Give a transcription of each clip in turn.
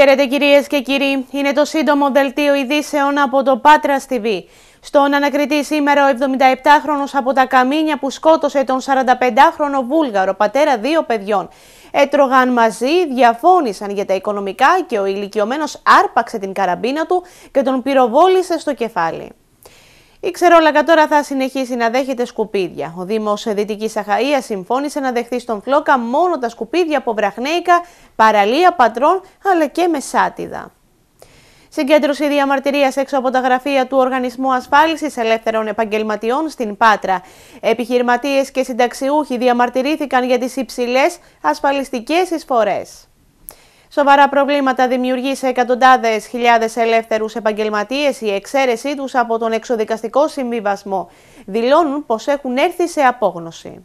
Χαίρετε κυρίες και κύριοι, είναι το σύντομο δελτίο ειδήσεων από το Πάτρα TV. Στον ανακριτή σήμερα ο 77χρονος από τα Καμίνια που σκότωσε τον 45χρονο Βούλγαρο πατέρα δύο παιδιών. Έτρωγαν μαζί, διαφώνησαν για τα οικονομικά και ο ηλικιωμένος άρπαξε την καραμπίνα του και τον πυροβόλησε στο κεφάλι. Η Ξερόλακα τώρα θα συνεχίσει να δέχεται σκουπίδια. Ο Δήμος Δυτικής Αχαία συμφώνησε να δεχθεί στον Φλόκα μόνο τα σκουπίδια από βραχνέικα, παραλία πατρών αλλά και μεσάτιδα. Συγκέντρωση διαμαρτυρίας έξω από τα γραφεία του Οργανισμού Ασφάλισης Ελεύθερων Επαγγελματιών στην Πάτρα. Επιχειρηματίες και συνταξιούχοι διαμαρτυρήθηκαν για τις υψηλές ασφαλιστικές εισφορές. Σοβαρά προβλήματα δημιουργεί σε εκατοντάδες χιλιάδες ελεύθερους επαγγελματίες η εξαίρεσή τους από τον εξοδικαστικό συμβιβασμό. Δηλώνουν πως έχουν έρθει σε απόγνωση.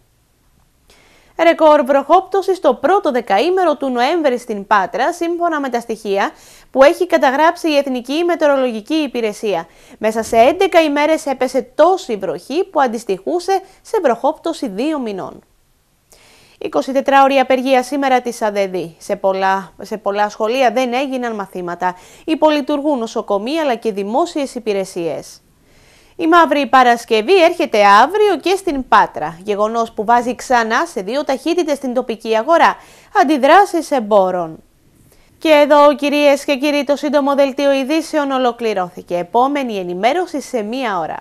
Ρεκόρ βροχόπτωσης στο πρώτο δεκαήμερο του Νοέμβρη στην Πάτρα, σύμφωνα με τα στοιχεία που έχει καταγράψει η Εθνική Μετεωρολογική Υπηρεσία. Μέσα σε 11 ημέρες έπεσε τόση βροχή που αντιστοιχούσε σε βροχόπτωση δύο μηνών. 24 ώρια απεργία σήμερα της ΑΔΕΔΗ. Σε πολλά, σε πολλά σχολεία δεν έγιναν μαθήματα. Υπολειτουργούν νοσοκομεία αλλά και δημόσιες υπηρεσίες. Η Μαύρη Παρασκευή έρχεται αύριο και στην Πάτρα, γεγονός που βάζει ξανά σε δύο ταχύτητες στην τοπική αγορά, αντιδράσεις εμπόρων. Και εδώ κυρίες και κύριοι το σύντομο δελτίο ειδήσεων ολοκληρώθηκε. Επόμενη ενημέρωση σε μία ώρα.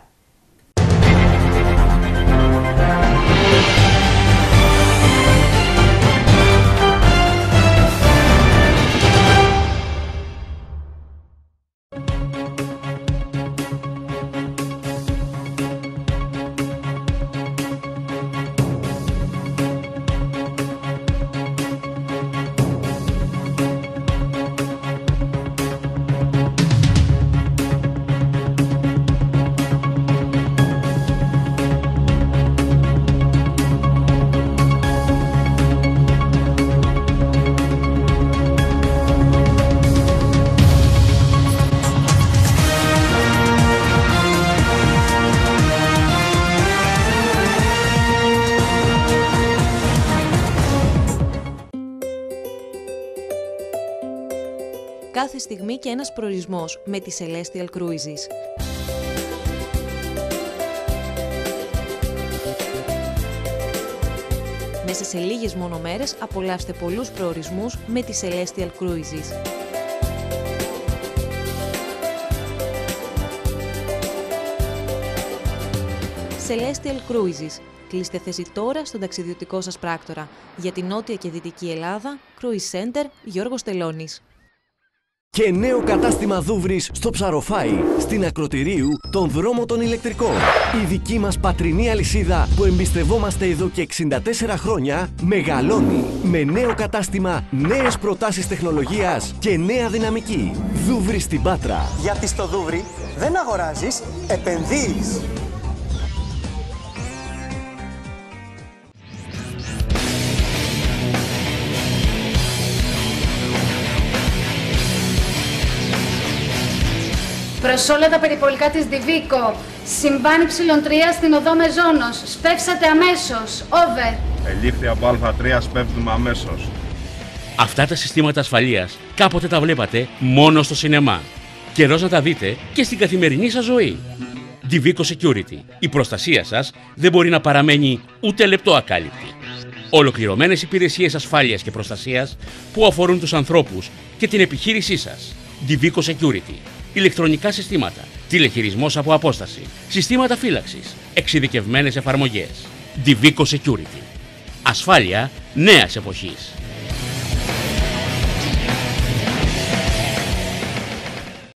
Κάθε στιγμή και ένας προορισμός με τη Celestial Cruises. Μέσα σε λίγες μόνο μέρες απολαύστε πολλούς προορισμούς με τη Celestial Cruises. Celestial Cruises. Κλείστε θέση τώρα στον ταξιδιωτικό σας πράκτορα. Για την Νότια και Δυτική Ελλάδα, Cruise Center Γιώργος Τελώνης. Και νέο κατάστημα Δούβρης στο Ψαροφάι, στην Ακροτηρίου, τον δρόμο των ηλεκτρικών. Η δική μας πατρινή αλυσίδα που εμπιστευόμαστε εδώ και 64 χρόνια μεγαλώνει. Με νέο κατάστημα, νέες προτάσεις τεχνολογίας και νέα δυναμική. Δούβρη στην Πάτρα. Γιατί στο Δούβρι δεν αγοράζεις, επενδύεις. Προς όλα τα περιπολικά της Διβίκο. Συμβάνει ψηλοντρία στην οδό Μεζόνος. Σπεύσατε αμέσως. Over. Ελήφθη από Α3, σπέβδουμε αμέσως. Αυτά τα συστήματα ασφαλείας κάποτε τα βλέπατε μόνο στο σινεμά. Καιρός να τα δείτε και στην καθημερινή σας ζωή. Divico Security. Η προστασία σας δεν μπορεί να παραμένει ούτε λεπτό ακάλυπτη. Ολοκληρωμένες υπηρεσίες ασφάλειας και προστασίας που αφορούν τους ανθρώπους και την επιχείρησή σας. Divico Security ηλεκτρονικά συστήματα, τηλεχειρισμός από απόσταση, συστήματα φύλαξης, εξειδικευμένες εφαρμογές. Divico Security. Ασφάλεια νέας εποχής.